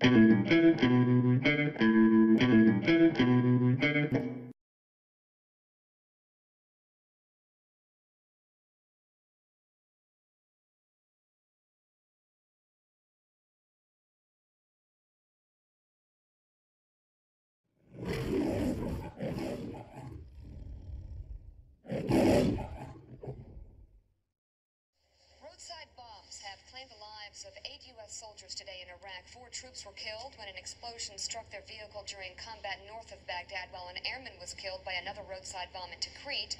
Roadside bombs have claimed the lives of eight U.S. soldiers today in Iraq. Four troops were killed when an explosion struck their vehicle during combat north of Baghdad, while an airman was killed by another roadside bomb in Tikrit.